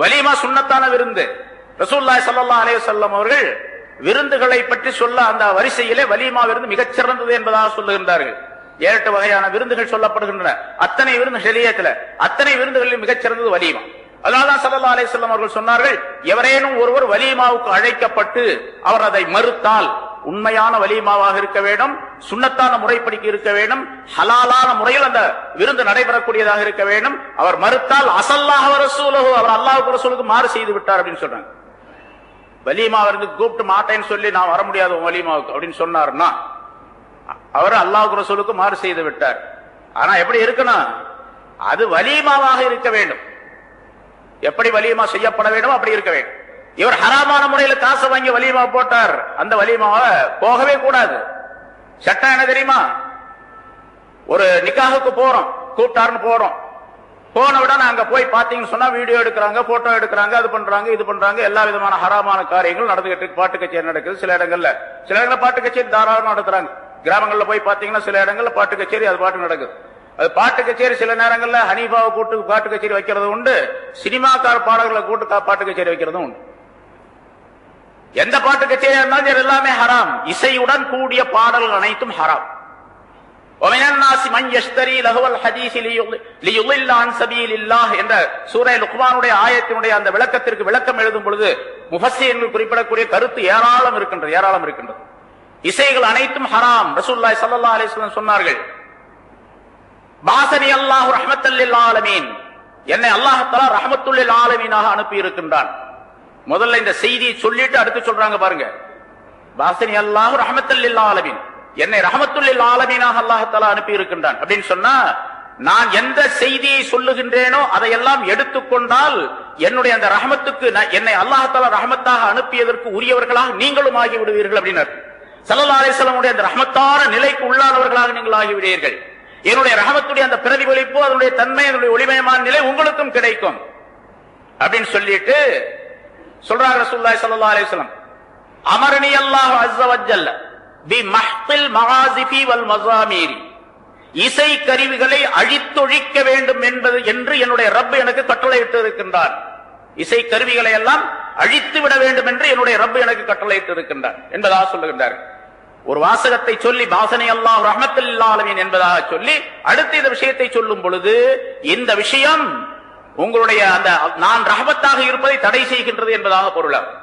வலிமா சுண்ணத்தான விருந்து. ரசூல்லாய் சல்லா அலைஹி வஸல்லம் அவர்கள் விருந்துகளை பற்றி சொல்ல அந்த வரிசையிலே வலிமா விருந்து மிகச்சிறந்தது என்பதாக சொல்லுகின்றார்கள். ஏழு வகையான விருந்துகள் சொல்லப்படுகின்றன. அத்தனை விருந்து ஷரியத்துல அத்தனை விருந்துகளில் மிகச் சிறந்தது வலிமா. அதனால்தான் சல்லா அலைஹி வஸல்லம் அவர்கள் சொன்னார்கள் எவரேனும் ஒருவர் வலிமாவுக்கு அழைக்கப்பட்டு அவர் அதை மறுத்தால் உண்மையான வலிமாவாக இருக்க வேண்டும் சுண்ணத்தான முறைப்படிக்கு இருக்க வேண்டும் ஹலாலான முறையில் அந்த விருந்து நடைபெறக்கூடியதாக இருக்க வேண்டும். அவர் மறுத்தால் அசல்லாக ரசூலஹு அவர் அல்லாஹுக்கு ரசூலுக்கு மாறு செய்து விட்டார் அப்படின்னு சொல்றாங்க. வலிமா இருந்து கூப்பிட்டு மாட்டேன்னு சொல்லி நான் வர முடியாது உன் வலிமாவுக்கு அப்படின்னு சொன்னார்னா அவர் அல்லாஹுக்கு ரசூலுக்கு மாறு செய்து விட்டார். ஆனா எப்படி இருக்கணும்? அது வலிமாவாக இருக்க வேண்டும். எப்படி வலியுமா செய்யப்பட வேண்டும் அப்படி இருக்க வேண்டும். இவர் ஹராமான முறையில காசை வாங்கி வலிமா போட்டார். அந்த வலிமாவை போகவே கூடாது. சட்டம் என்ன தெரியுமா? ஒரு நிக்காகுக்கு போறோம் கூப்பிட்டாருன்னு போறோம். போன விட அங்க போய் பாத்தீங்கன்னு சொன்னா வீடியோ எடுக்கிறாங்க போட்டோ எடுக்கிறாங்க அது பண்றாங்க இது பண்றாங்க. எல்லா விதமான ஹராமான காரியங்கள் நடந்துகிட்டு பாட்டு கச்சேரி நடக்குது சில இடங்கள்ல. சில இடங்கள்ல பாட்டு கச்சேரி தாராளமா நடத்துறாங்க. கிராமங்கள்ல போய் பாத்தீங்கன்னா சில இடங்கள்ல பாட்டு கச்சேரி அது பாட்டு நடக்குது. அது பாட்டு கச்சேரி சில நேரங்கள்ல ஹனீஃபாவை கூட்டு பாட்டு கச்சேரி வைக்கிறது உண்டு. சினிமாக்கார பாடல்களை கூட்டு பாட்டு கச்சேரி வைக்கிறதும் உண்டு. எந்த பாட்டு கச்சேரியா இருந்தாலும் இது எல்லாமே ஹராம். இசையுடன் கூடிய பாடல்கள் அனைத்தும் ஹராம். என்ற சூரை லுக்மானுடைய ஆயத்தினுடைய அந்த விளக்கத்திற்கு விளக்கம் எழுதும் பொழுது முஹசி குறிப்பிடக்கூடிய கருத்து ஏராளம் இருக்கின்றது ஏராளம் இருக்கின்றது. இசைகள் அனைத்தும் ஹராம். ரசூல்லாய் சல்லா அலிஸ்லம் சொன்னார்கள் பாசனி அல்லாஹு ரஹமத்துல்லில் ஆலமீன். என்னை அல்லாஹத்தலா ரஹமத்துல்லில் ஆலமீனாக அனுப்பி இருக்கின்றான் முதல்ல இந்த செய்தியை சொல்லிட்டு அடுத்து சொல்றாங்க பாருங்க. பாசனி அல்லாஹ் ரஹ்மத்தல் ஆலமீன். என்னை ரஹமத்துல் ஆலமீனாக அல்லாஹ் அனுப்பி இருக்கின்றான் அப்படின்னு சொன்னா நான் எந்த செய்தியை சொல்லுகின்றேனோ அதையெல்லாம் எடுத்துக்கொண்டால் என்னுடைய அந்த ரஹமத்துக்கு நான் என்னை அல்லாஹ் ரஹமத்தாக அனுப்பியதற்கு உரியவர்களாக நீங்களும் ஆகி விடுவீர்கள் அப்படின்னார் ஸல்லல்லாஹு அந்த ரஹமத்தான நிலைக்கு உள்ளானவர்களாக நீங்கள் ஆகிவிடுவீர்கள் என்னுடைய ரஹமத்துடைய அந்த பிரதிபலிப்பு அதனுடைய தன்மை அதனுடைய ஒளிமயமான நிலை உங்களுக்கும் கிடைக்கும். அப்படின்னு சொல்லிட்டு சொல்றாங்க ரசூலுல்லாஹி ஸல்லல்லாஹு அலைஹி வஸல்லம். அல்லாஹ் அஸ்ஸ பி மஹ்தில் மகாசிபி வல் மஸாமீரி. இசை கருவிகளை அழித்தொழிக்க வேண்டும் என்பது என்று என்னுடைய ரப் எனக்கு கட்டளையிட்டு இருக்கின்றார் இசை கருவிகளை எல்லாம் அழித்து விட வேண்டும் என்று என்னுடைய ரப் எனக்கு கட்டளையிட்டு இருக்கின்றார் என்பதாக சொல்லுகின்றார் ஒரு வாசகத்தை சொல்லி பாசனை அல்லாஹ் ரஹமத்துல்லாலமீன் என்பதாக சொல்லி அடுத்து இந்த விஷயத்தை சொல்லும் பொழுது இந்த விஷயம் உங்களுடைய அந்த நான் ரஹமத்தாக இருப்பதை தடை செய்கின்றது என்பதாக பொருளாகும்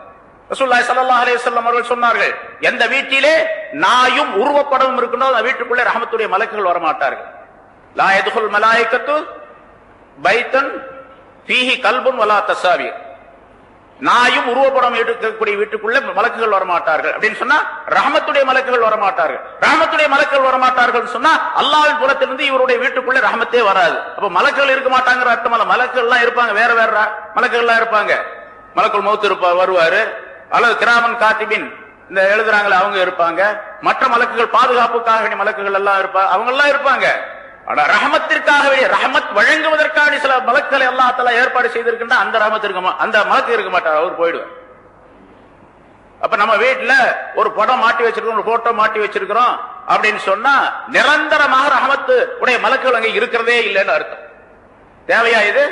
ரசூலுல்லாஹி ஸல்லல்லாஹு அலைஹி வஸல்லம் அவர்கள் சொன்னார்கள் எந்த வீட்டிலே நாயும் உருவப்படவும் இருக்கணும் அந்த வீட்டுக்குள்ளே ரஹமத்துடைய மலக்குகள் வரமாட்டார்கள். லா யதுல் மலாயிகத்து பைத்தன் ஃபீஹி கல்புன் வலா தசாவீர் நாயும் உருவப்படம் எடுக்கக்கூடிய வீட்டுக்குள்ள மலக்குகள் வரமாட்டார்கள். அப்படின்னு சொன்னா ரஹமத்துடைய மலக்குகள் வரமாட்டார்கள். ரஹமத்துடைய மலக்குகள் வரமாட்டார்கள் சொன்னா அல்லாவின் புறத்திலிருந்து இவருடைய வீட்டுக்குள்ள ரஹமத்தே வராது. அப்ப மலக்குகள் இருக்க மாட்டாங்கிற அர்த்தம் அல்ல. மலக்குகள் எல்லாம் இருப்பாங்க. வேற வேற மலக்குகள் எல்லாம் இருப்பாங்க. மலக்குள் மௌத்து இருப்பா வருவாரு. அல்லது கிராமன் காத்திபின் இந்த எழுதுறாங்களே அவங்க இருப்பாங்க. மற்ற மலக்குகள் பாதுகாப்புக்காக மலக்குகள் எல்லாம் இருப்பாங்க அவங்க எல்லாம் இருப்பாங்க. ஆனா ரஹமத்திற்காக ரஹமத் வழங்குவதற்காக சில மலக்களை அல்லா தலா ஏற்பாடு செய்திருக்கின்ற அந்த ரஹமத் இருக்க அந்த மலக்கு இருக்க மாட்டார் அவர் போயிடுவார். அப்ப நம்ம வீட்டுல ஒரு படம் மாட்டி வச்சிருக்கோம் ஒரு போட்டோ மாட்டி வச்சிருக்கிறோம் அப்படின்னு சொன்னா நிரந்தரமாக ரஹமத்து உடைய மலக்குகள் அங்க இருக்கிறதே இல்லைன்னு அர்த்தம். தேவையா இது?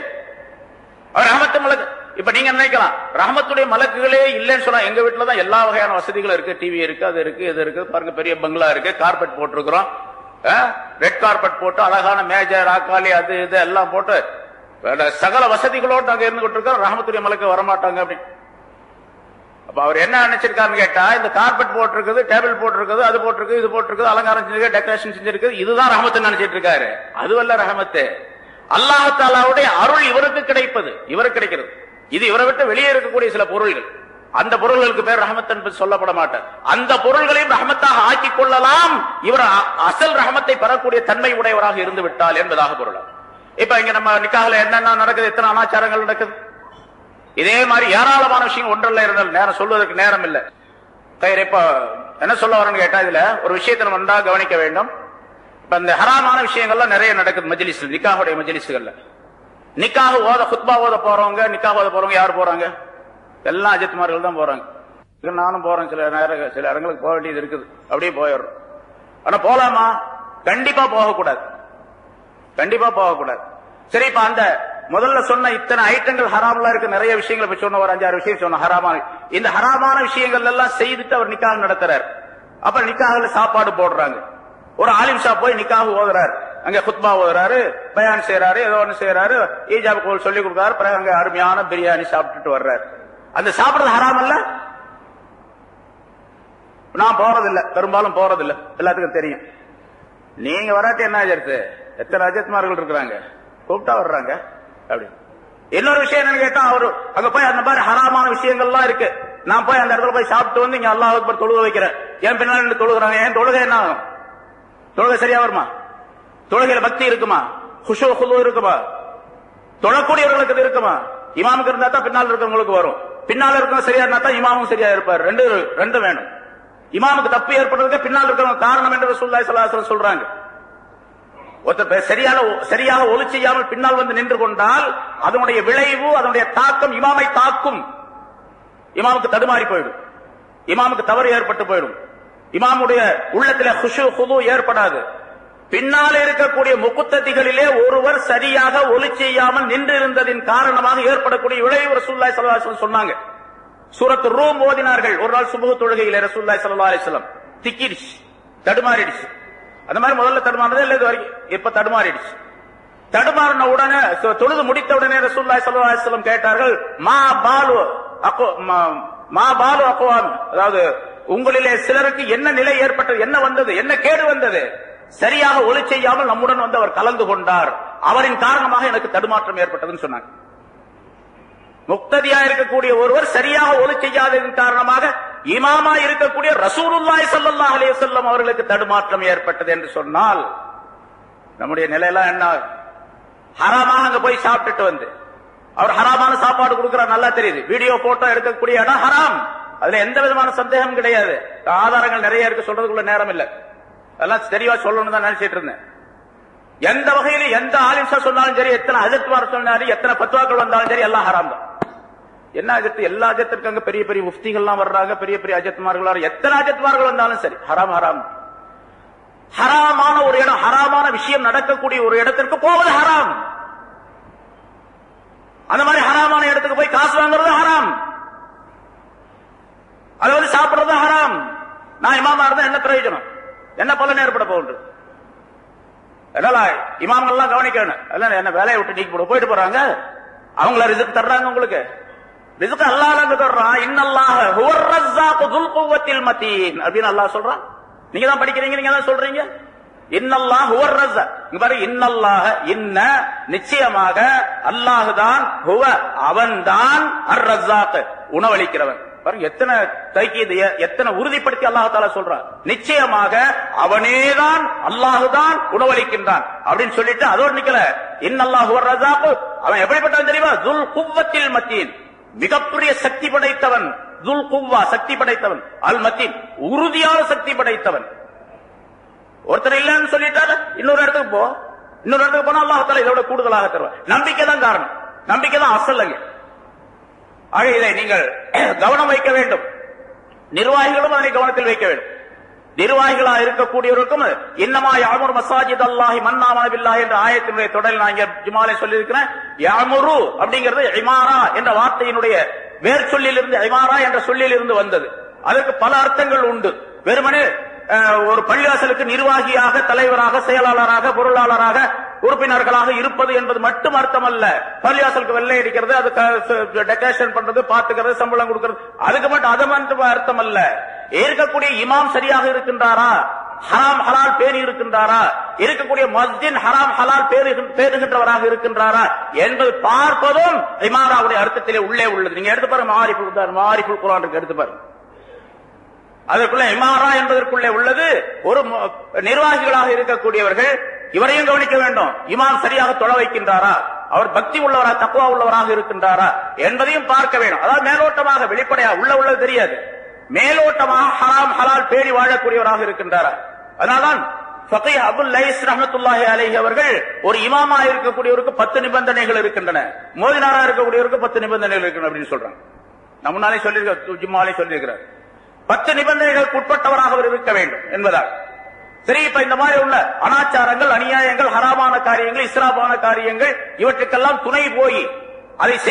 ரஹமத்து மலக்கு. இப்ப நீங்க நினைக்கலாம்? ரஹமத்துடைய மலக்குகளே இல்லைன்னு சொன்னா எங்க வீட்டுல தான் எல்லா வகையான வசதிகளும் இருக்கு. டிவி இருக்கு அது இருக்கு இது இருக்கு. பாருங்க பெரிய பங்களா இருக்கு கார்பெட் போட்டிருக்கிறோம். ரெட் கார்பெட் போட்டு அழகான மேஜர் ஆக்காளி அது இது எல்லாம் போட்டு சகல வசதிகளோடு நாங்க இருந்துகிட்டு இருக்கோம். ரஹமத்துடைய மலைக்கு வரமாட்டாங்க அப்படின்னு அப்ப அவர் என்ன நினைச்சிருக்காருன்னு கேட்டா இந்த கார்பெட் போட்டிருக்குது டேபிள் போட்டிருக்குது அது போட்டிருக்கு இது போட்டிருக்குது அலங்காரம் செஞ்சிருக்கு டெக்கரேஷன் செஞ்சிருக்கு. இதுதான் ரஹமத்து நினைச்சிட்டு இருக்காரு. அதுவல்ல ரஹமத்து. அல்லாஹாலாவுடைய அருள் இவருக்கு கிடைப்பது இவருக்கு கிடைக்கிறது. இது இவரை விட்டு வெளியே இருக்கக்கூடிய சில பொருள்கள். அந்த பொருள்களுக்கு பேர் ரஹமத் என்பது சொல்லப்பட மாட்டார். அந்த பொருள்களையும் ரஹமத்தாக ஆக்கிக் கொள்ளலாம். இவர் அ- அசல் ரஹமத்தை பெறக்கூடிய தன்மை உடையவராக இருந்து விட்டால் என்பதாக பொருள். இப்ப இங்க நம்ம நிக்காகல என்னென்ன நடக்குது? எத்தனை அனாச்சாரங்கள் நடக்குது? இதே மாதிரி ஏராளமான விஷயம் ஒன்றல்ல இருந்தால் நேரம் சொல்வதற்கு நேரம் இல்லை. கயிறு இப்ப என்ன சொல்ல வரேன்னு கேட்டா இதுல ஒரு விஷயத்தை நம்ம நன்றாக கவனிக்க வேண்டும். இப்ப இந்த ஹராமான விஷயங்கள்லாம் நிறைய நடக்குது மஜ்லிஸ் நிக்காஹுடைய மஜ்லிஸ்கள்ல. நிக்காக ஓத குத்பா ஓத போறவங்க நிக்காக ஓத போறவங்க யார் போறாங்க? எல்லாம் அஜித்மார்கள் தான் போறாங்க. நானும் போறேன். சில நேரம் சில இடங்களுக்கு போக வேண்டியது இருக்குது. அப்படியே போயிடுறோம். ஆனா போலாமா? கண்டிப்பா போகக்கூடாது. கண்டிப்பா போகக்கூடாது. சரி இப்ப அந்த முதல்ல சொன்ன இத்தனை ஐட்டங்கள் ஹராம்லாம் இருக்கு. நிறைய விஷயங்களை இப்ப சொன்ன ஒரு அஞ்சாறு விஷயம் சொன்ன ஹராமான இந்த ஹராமான விஷயங்கள் எல்லாம் செய்துட்டு அவர் நிக்காக நடத்துறாரு. அப்ப நிக்காகல சாப்பாடு போடுறாங்க. ஒரு ஆலிம் போய் நிக்காக ஓதுறாரு. அங்க குத்பா ஓதுறாரு பயான் செய்யறாரு ஏதோ ஒன்று செய்யறாரு ஈஜாபு கோல் சொல்லி கொடுக்காரு பிறகு அங்க அருமையான பிரியாணி சாப்பிட்டுட்டு வர்றாரு. அந்த சாப்பிடுறது ஹராம் இல்ல நான் போறதில்ல. பெரும்பாலும் போறதில்ல. எல்லாத்துக்கும் தெரியும். நீங்க வராட்டி என்ன ஆஜர்த்து எத்தனை அஜத்மார்கள் இருக்கிறாங்க? கூப்பிட்டா வர்றாங்க. அப்படி. இன்னொரு விஷயம் என்னன்னு கேட்டா அவரு அங்க போய் அந்த மாதிரி ஹராமான விஷயங்கள்லாம் இருக்கு. நான் போய் அந்த இடத்துல போய் சாப்பிட்டு வந்து இங்க அல்லாஹ் அக்பர் தொழுக வைக்கிறேன். ஏன் பின்னாடி தொழுகிறாங்க. ஏன் தொழுகை என்ன ஆகும்? தொழுகை சரியா வருமா? தொழுகையில பக்தி இருக்குமா? குஷோ குழு இருக்குமா? தொழக்கூடியவர்களுக்கு இது இருக்குமா? இமாமுக்கு இருந்தா தான் பின்னால் இருக்கிறவங்களுக்கு வரும். பின்னால் இருக்கிறவங்க சரியா இருந்தா தான் இமாமும் சரியா இருப்பார். ரெண்டு ரெண்டு வேணும். இமாமுக்கு தப்பு ஏற்படுறதுக்கு பின்னால் இருக்கிறவங்க காரணம் என்று ரசூலுல்லாஹி ஸல்லல்லாஹு சொல்றாங்க. ஒருத்தர் சரியான சரியாக ஒளி செய்யாமல் பின்னால் வந்து நின்று கொண்டால் அதனுடைய விளைவு அதனுடைய தாக்கம் இமாமை தாக்கும். இமாமுக்கு தடுமாறி போயிடும். இமாமுக்கு தவறு ஏற்பட்டு போயிடும். இமாமுடைய உள்ளத்தில் ஹுஷு குது ஏற்படாது. பின்னாலே இருக்கக்கூடிய முக்குத்ததிகளிலே ஒருவர் சரியாக ஒளி செய்யாமல் நின்று இருந்ததின் காரணமாக ஏற்படக்கூடிய விளைவு ரசூல்லாய் சல்லாஹ் சொன்னாங்க. சூரத்து ரூம் ஓதினார்கள். ஒரு நாள் சுமூக தொழுகையில ரசூல்லாய் சல்லா அலிஸ்லாம் திக்கிடுச்சு தடுமாறிடுச்சு. அந்த மாதிரி முதல்ல தடுமாறினதே இல்லை இது வரைக்கும் இப்ப தடுமாறிடுச்சு. தடுமாறின உடனே தொழுது முடித்த உடனே ரசூல்லாய் சல்லா அலிஸ்லாம் கேட்டார்கள் மா பாலு அக்கோ மா- மா பாலு அக்கோவாமி அதாவது உங்களிலே சிலருக்கு என்ன நிலை ஏற்பட்டது என்ன வந்தது என்ன கேடு வந்தது? சரியாக ஒளி செய்யாமல் நம்முடன் வந்து அவர் கலந்து கொண்டார். அவரின் காரணமாக எனக்கு தடுமாற்றம் ஏற்பட்டதுன்னு சொன்னாங்க. முக்ததியா இருக்கக்கூடிய ஒருவர் சரியாக ஒளி செய்யாததன் காரணமாக இமாமா இருக்கக்கூடிய ரசூருல்லாய் சல்லா அலே செல்லம் அவர்களுக்கு தடுமாற்றம் ஏற்பட்டது என்று சொன்னால் நம்முடைய நிலையெல்லாம் என்ன? ஹராமாக அங்க போய் சாப்பிட்டுட்டு வந்து அவர் ஹராமான சாப்பாடு கொடுக்கிறார் நல்லா தெரியுது. வீடியோ போட்டோ எடுக்கக்கூடிய இடம் ஹராம். அதுல எந்த விதமான சந்தேகம் கிடையாது. ஆதாரங்கள் நிறைய இருக்கு சொல்றதுக்குள்ள நேரம் இல்லை. அதெல்லாம் தெளிவா சொல்லணும் தான் நினைச்சிட்டு இருந்தேன். எந்த வகையில எந்த ஆலிம்சா சொன்னாலும் சரி எத்தனை அஜத்மார் சொன்னாலும் எத்தனை பத்வாக்கள் வந்தாலும் சரி எல்லாம் ஹராம் தான். என்ன அஜத்து எல்லா அஜத்திற்கும் அங்க பெரிய பெரிய உஃப்திகள்லாம் வர்றாங்க பெரிய பெரிய அஜத்மார்கள் எத்தனை அஜத்மார்கள் வந்தாலும் சரி ஹராம் ஹராம். ஹராமான ஒரு இடம் ஹராமான விஷயம் நடக்கக்கூடிய ஒரு இடத்திற்கு போவது ஹராம். அந்த மாதிரி ஹராமான இடத்துக்கு போய் காசு வாங்குறது ஹராம். அது சாப்பிடுறது ஹராம். நான் இமாமா இருந்தா என்ன பிரயோஜனம்? என்ன பலன் ஏற்பட போகுது? அதனால இமாம்கள்லாம் கவனிக்கணும். அதனால என்ன வேலையை விட்டு நீக்கி போட போயிட்டு போறாங்க. அவங்கள ரிசுக்கு தர்றாங்க உங்களுக்கு. ரிசுக்கு அல்லாஹ் தர்றான். இன்னல்லாஹ ஹுவர் ரஸ்ஸாக்கு துல் குவத்தில் மத்தீன். அப்படின்னு அல்லாஹ் சொல்றான். நீங்க தான் படிக்கிறீங்க நீங்க தான் சொல்றீங்க. இன்னல்லாஹ் ஹுவர் ரஸ்ஸா இங்க பாருங்க இன்னல்லாஹ இன்ன நிச்சயமாக அல்லாஹ் தான் ஹுவ அவன்தான் அர் ரஸ்ஸாக் உணவளிக்கிறவன். பாருங்க எத்தனை தைக்கியது எத்தனை உறுதிப்படுத்தி அல்லாஹால சொல்றான் நிச்சயமாக அவனேதான் அல்லாஹுதான் உணவளிக்கின்றான் அப்படின்னு சொல்லிட்டு அதோடு நிக்கல. இன்னல்லாஹ் ஹுவர் அவன் எப்படிப்பட்டவன் தெரியுமா? துல் குவத்தில் மத்தீன். மிகப்பெரிய சக்தி படைத்தவன். துல் குவ்வா சக்தி படைத்தவன். அல் மத்தீன் உறுதியான சக்தி படைத்தவன். ஒருத்தர் இல்லைன்னு சொல்லிட்டாரு இன்னொரு இடத்துக்கு போ. இன்னொரு இடத்துக்கு போனா அல்லாஹால இதோட கூடுதலாக தருவார். நம்பிக்கை தான் காரணம். நம்பிக்கை தான் அசல் ஆக இதை நீங்கள் கவனம் வைக்க வேண்டும். நிர்வாகிகளும் அதனை கவனத்தில் வைக்க வேண்டும். நிர்வாகிகளா இருக்கக்கூடியவருக்கும் இன்னமா யாமுர் மசாஜித் அல்லாஹி மன்னாமனவில்லா என்ற ஆயத்தினுடைய தொடரில் நான் இங்க ஜுமாலை சொல்லியிருக்கிறேன். யாமுரு அப்படிங்கிறது இமாரா என்ற வார்த்தையினுடைய வேர் சொல்லிலிருந்து இமாரா என்ற சொல்லிலிருந்து வந்தது. அதற்கு பல அர்த்தங்கள் உண்டு. வெறுமனே ஒரு பள்ளிவாசலுக்கு நிர்வாகியாக தலைவராக செயலாளராக பொருளாளராக உறுப்பினர்களாக இருப்பது என்பது மட்டும் அர்த்தம் அல்ல பள்ளிவாசலுக்கு வெள்ளை அடிக்கிறது அது டெக்கரேஷன் பண்றது பாத்துக்கிறது சம்பளம் கொடுக்கிறது. அதுக்கு மட்டும் அது மட்டும் அர்த்தம் அல்ல இருக்கக்கூடிய இமாம் சரியாக இருக்கின்றாரா? ஹராம் ஹலால் பேணி இருக்கின்றாரா? இருக்கக்கூடிய மஸ்ஜின் ஹராம் ஹலால் பேணுகின்ற- பேணுகின்றவராக இருக்கின்றாரா? என்பது பார்ப்பதும் இமாராவுடைய அர்த்தத்திலே உள்ளே உள்ளது. நீங்க எடுத்து பாருங்க மாறி கொடுத்தாரு குரான் இருக்கு எடுத்து பாருங்க. அதற்குள்ள இமாரா என்பதற்குள்ளே உள்ளது. ஒரு நிர்வாகிகளாக இருக்கக்கூடியவர்கள் இவரையும் கவனிக்க வேண்டும். இமாம் சரியாக தொழ வைக்கின்றாரா? அவர் பக்தி உள்ளவரா தக்குவா உள்ளவராக இருக்கின்றாரா? என்பதையும் பார்க்க வேண்டும். அதாவது மேலோட்டமாக வெளிப்படையா உள்ள உள்ளது தெரியாது. மேலோட்டமாக ஹராம் ஹலால் பேடி வாழக்கூடியவராக இருக்கின்றாரா? அதனால்தான் ஃபகீஹ் அபுல் லைஸ் ரஹமத்துல்லாஹி அலைஹி அவர்கள் ஒரு இமாமா இருக்கக்கூடியவருக்கு பத்து நிபந்தனைகள் இருக்கின்றன. மோதினாரா இருக்கக்கூடியவருக்கு பத்து நிபந்தனைகள் இருக்கின்றன அப்படின்னு சொல்றாங்க. நம்ம முன்னாலே சொல்லியிருக்க ஜும்மாலே சொல்லியிருக்கிறார். பத்து நிபந்தனைகளுக்கு உட்பட்டவராக அவர் இருக்க வேண்டும் என்பதால். சரி இப்ப இந்த மாதிரி உள்ள அனாச்சாரங்கள் அநியாயங்கள் ஹராமான காரியங்கள் இஸ்லாமான காரியங்கள் இவற்றுக்கெல்லாம் துணை போய் அதை